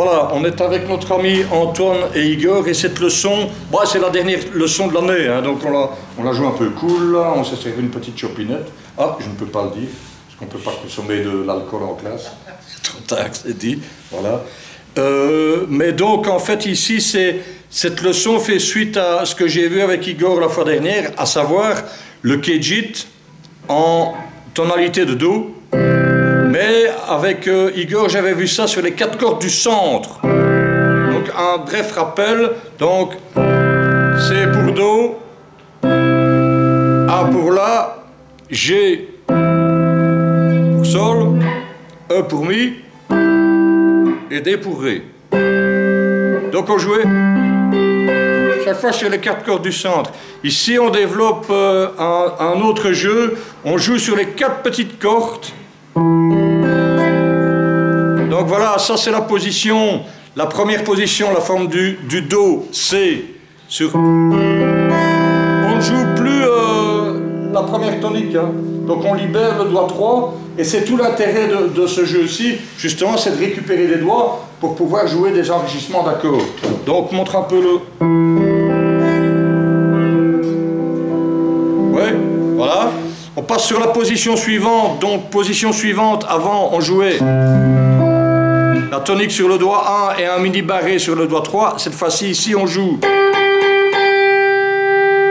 Voilà, on est avec notre ami Antoine et Igor et cette leçon, bah, c'est la dernière leçon de l'année, hein, donc on l'a, on l'a joué un peu cool, là, on s'est servi une petite chopinette. Ah, je ne peux pas le dire, parce qu'on ne peut pas consommer de l'alcool en classe. Trop tard, c'est dit, voilà. Euh, mais donc, en fait, ici, c'est, cette leçon fait suite à ce que j'ai vu avec Igor la fois dernière, à savoir le Kejit en tonalité de Do. Mais avec euh, Igor, j'avais vu ça sur les quatre cordes du centre. Donc un bref rappel. Donc C pour Do, A pour La, G pour Sol, E pour Mi et D pour Ré. Donc on jouait chaque fois sur les quatre cordes du centre. Ici on développe euh, un, un autre jeu. On joue sur les quatre petites cordes donc voilà, ça c'est la position, la première position, la forme du, Do, C. Sur... On ne joue plus euh, la première tonique, hein. donc on libère le doigt 3, et c'est tout l'intérêt de, de, ce jeu-ci, justement, c'est de récupérer les doigts pour pouvoir jouer des enrichissements d'accords. Donc montre un peu le... passe sur la position suivante, donc position suivante, avant on jouait la tonique sur le doigt 1 et un mini barré sur le doigt 3. Cette fois-ci, ici, on joue.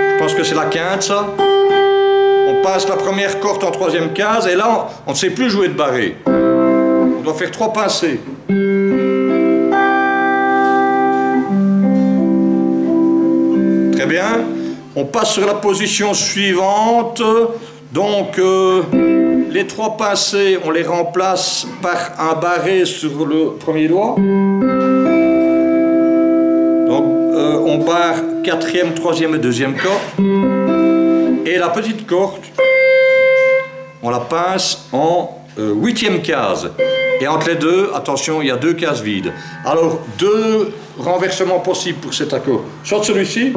Je pense que c'est la quinte, ça. On passe la première corde en troisième case, et là, on ne sait plus jouer de barré. On doit faire trois pincées. Très bien. On passe sur la position suivante. Donc, euh, les trois pincés, on les remplace par un barré sur le premier doigt. Donc, euh, on barre quatrième, troisième et deuxième corde. Et la petite corde, on la pince en euh, huitième case. Et entre les deux, attention, il y a deux cases vides. Alors, deux renversements possibles pour cet accord. Soit celui-ci,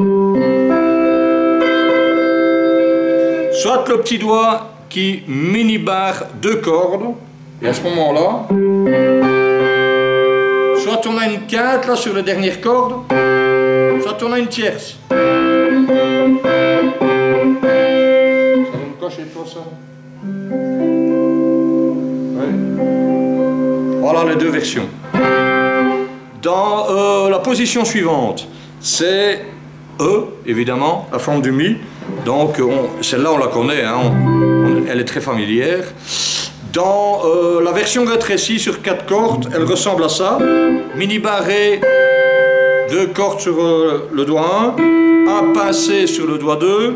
soit le petit doigt qui mini-barre deux cordes, et à ce moment-là, soit on a une quinte là sur la dernière corde, soit on a une tierce. Ça donne quoi chez toi ça Voilà les deux versions. Dans euh, la position suivante, c'est E, évidemment, la forme du Mi. Donc celle-là on la connaît, hein, elle est très familière. Dans euh, la version rétrécie sur quatre cordes, elle ressemble à ça. Mini barré, deux cordes sur euh, le doigt 1, un pincé sur le doigt 2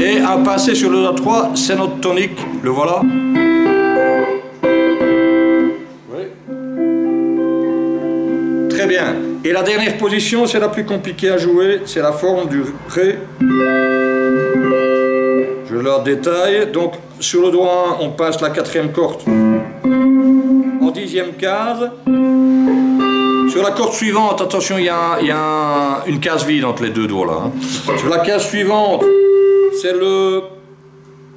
et un pincé sur le doigt 3, c'est notre tonique, le voilà. Oui. Très bien. Et la dernière position, c'est la plus compliquée à jouer, c'est la forme du Ré. Je leur détaille. Donc, sur le doigt 1, on passe la quatrième corde en dixième case. Sur la corde suivante, attention, il y a, une case vide entre les deux doigts là. Hein. Sur la case suivante, c'est le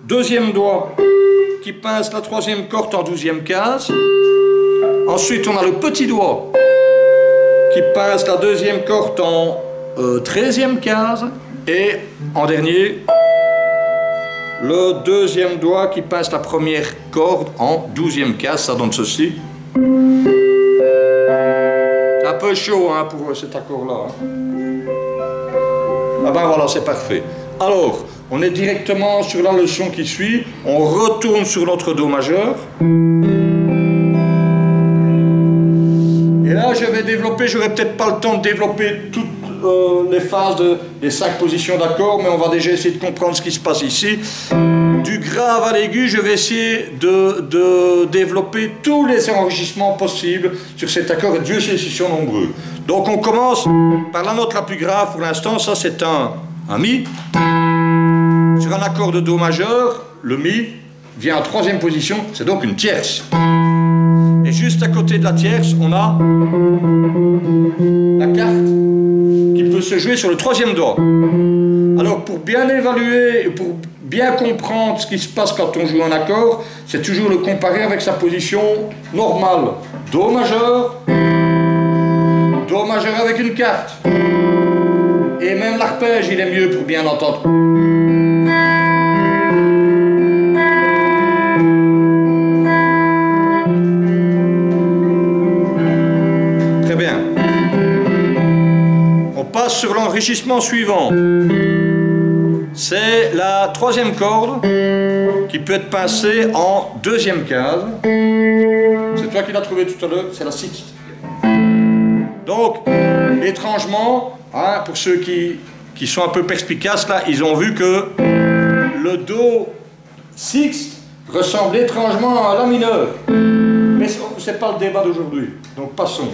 deuxième doigt qui pince la troisième corde en douzième case. Ensuite, on a le petit doigt qui passe la deuxième corde en euh, treizième case et en dernier le deuxième doigt qui passe la première corde en douzième case, ça donne ceci. Un peu chaud hein, pour cet accord-là. Hein. Ah ben voilà, c'est parfait. Alors, on est directement sur la leçon qui suit. On retourne sur notre Do majeur. Développer, j'aurai peut-être pas le temps de développer toutes euh, les phases de, des cinq positions d'accord, mais on va déjà essayer de comprendre ce qui se passe ici. Du grave à l'aigu, je vais essayer de, de, développer tous les enrichissements possibles sur cet accord, et Dieu sait s'ils sont nombreux. Donc on commence par la note la plus grave pour l'instant, ça c'est un, un Mi. Sur un accord de Do majeur, le Mi vient en troisième position, c'est donc une tierce. Et juste à côté de la tierce, on a la carte qui peut se jouer sur le troisième doigt. Alors pour bien évaluer et pour bien comprendre ce qui se passe quand on joue un accord, c'est toujours le comparer avec sa position normale. Do majeur, majeur avec une carte. Et même l'arpège, il est mieux pour bien entendre. L'enrichissement suivant. C'est la troisième corde qui peut être passée en deuxième case. C'est toi qui l'as trouvé tout à l'heure, c'est la sixte. Donc, étrangement, hein, pour ceux qui, qui sont un peu perspicaces là, ils ont vu que le Do sixte ressemble étrangement à la mineure. Mais ce n'est pas le débat d'aujourd'hui. Donc passons.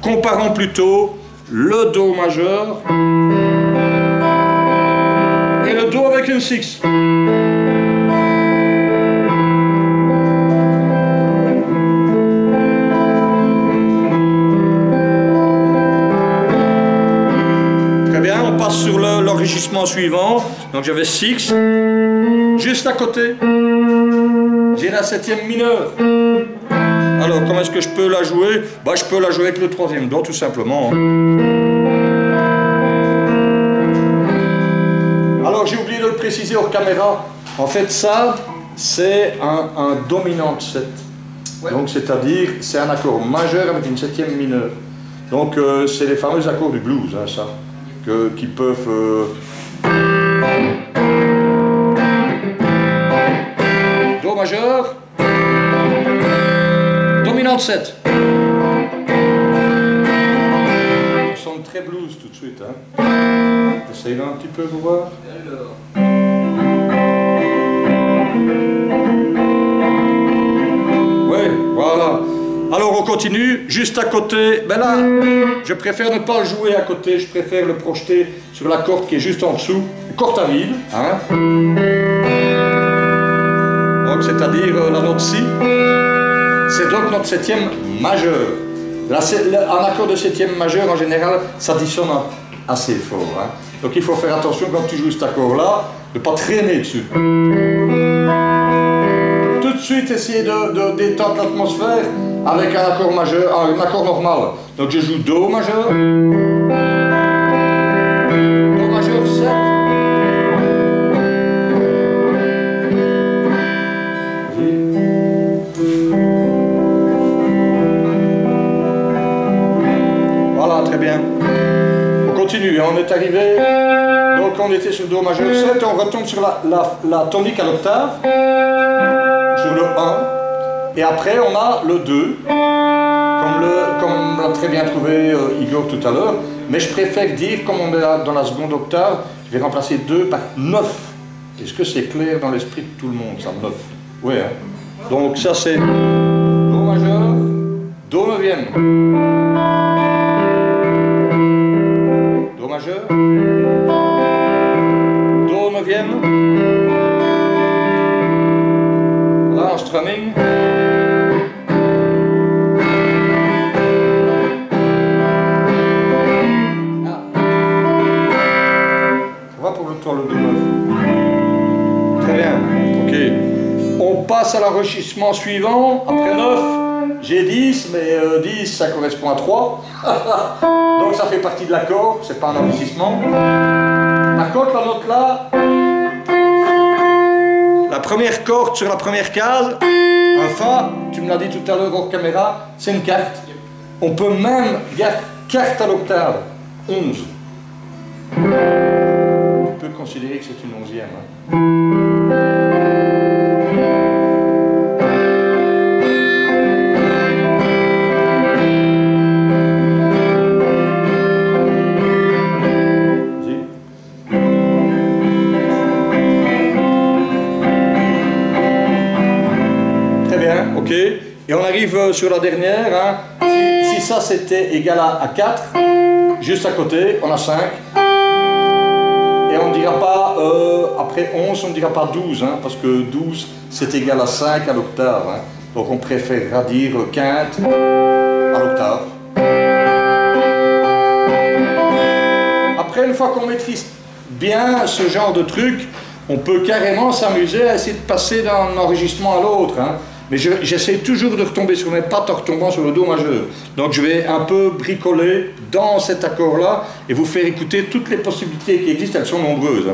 Comparons plutôt le Do majeur et le Do avec une six. Très bien, on passe sur le- l'enrichissement suivant. Donc j'avais 6. Juste à côté, j'ai la septième mineure. Alors, comment est-ce que je peux la jouer? Bah, Je peux la jouer avec le troisième do, tout simplement. hein. Alors, j'ai oublié de le préciser hors caméra. En fait, ça, c'est un, un dominant 7. Donc, c'est-à-dire, c'est un accord majeur avec une septième mineure. Donc, euh, c'est les fameux accords du blues, hein, ça, que- qui peuvent... euh, Do majeur, dominante 7. Ça sonne très blues tout de suite. Hein. Essayez un petit peu pour voir. Oui, voilà. Alors on continue, juste à côté. Ben là, je préfère ne pas le jouer à côté, je préfère le projeter sur la corde qui est juste en dessous, corde à vide. Hein. Donc c'est-à-dire euh, la note Si. C'est donc notre septième majeur. Un accord de septième majeur, en général, ça dissonne assez fort. hein. Donc il faut faire attention quand tu joues cet accord-là, de ne pas traîner dessus. Tout de suite, essayer de, de détendre l'atmosphère avec un accord majeur, un accord normal. Donc je joue Do majeur. Très bien. On continue, hein, on est arrivé. Donc on était sur Do majeur 7, on retombe sur la, la- la tonique à l'octave, sur le 1, et après on a le 2, comme le- comme l'a très bien trouvé euh, Igor tout à l'heure, mais je préfère dire, comme on est dans la seconde octave, je vais remplacer 2 par 9. Est-ce que c'est clair dans l'esprit de tout le monde, ça, 9 Oui, hein. Donc ça c'est Do majeur, Do neuvième. Strumming. Ah. Ça va pour le toi le Do neuf. Très bien, ok. On passe à l'enrichissement suivant. Après 9, j'ai 10, mais euh, 10 ça correspond à 3. Donc ça fait partie de l'accord, c'est pas un enrichissement. Par la note là, première corde sur la première case, un Fa, tu me l'as dit tout à l'heure hors caméra, c'est une carte. On peut même garder carte à l'octave, 11. On peut considérer que c'est une onzième. hein. Euh, sur la dernière. hein. Si, ça c'était égal à, à 4, juste à côté, on a 5. Et on ne dira pas, euh, après 11, on ne dira pas 12, hein, parce que 12 c'est égal à 5 à l'octave. hein. Donc on préférera dire quinte à l'octave. Après, une fois qu'on maîtrise bien ce genre de truc, on peut carrément s'amuser à essayer de passer d'un enregistrement à l'autre. Mais j'essaie toujours de retomber sur mes pattes en retombant sur le Do majeur. Donc je vais un peu bricoler dans cet accord-là et vous faire écouter toutes les possibilités qui existent, elles sont nombreuses.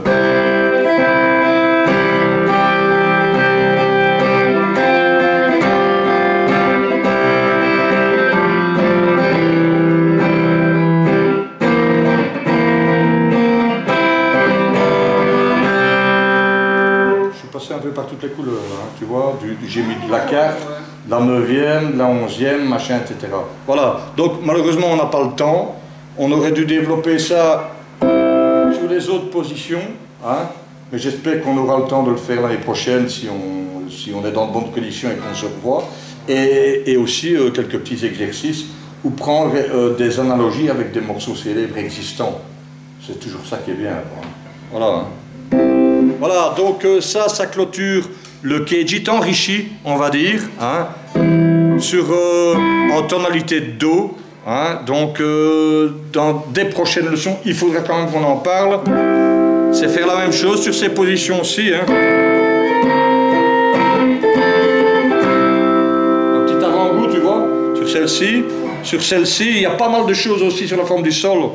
Toutes les couleurs, hein, tu vois, j'ai mis de la carte, la 9e, la 11e, machin, etc. Voilà, donc malheureusement on n'a pas le temps, on aurait dû développer ça sur les autres positions, hein, mais j'espère qu'on aura le temps de le faire l'année prochaine si on, si on est dans de bonnes conditions et qu'on se revoit, et, aussi euh, quelques petits exercices ou prendre euh, des analogies avec des morceaux célèbres existants. C'est toujours ça qui est bien. Voilà. Voilà, donc euh, ça, ça clôture le Keiji enrichi, on va dire, hein, sur, euh, en tonalité de Do. Hein, donc, euh, dans des prochaines leçons, il faudra quand même qu'on en parle. C'est faire la même chose sur ces positions aussi. Hein. Un petit avant-goût, tu vois, sur celle-ci. Sur celle-ci, il y a pas mal de choses aussi sur la forme du sol.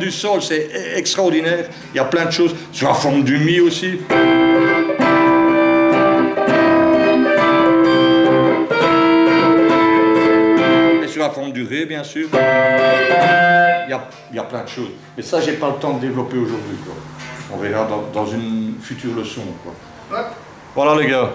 Du sol, c'est extraordinaire. Il y a plein de choses. Sur la forme du mi aussi. Et sur la forme du ré, bien sûr. Il y a, il y a plein de choses. Mais ça, j'ai pas le temps de développer aujourd'hui. On verra dans, dans, une future leçon. Quoi. Voilà les gars.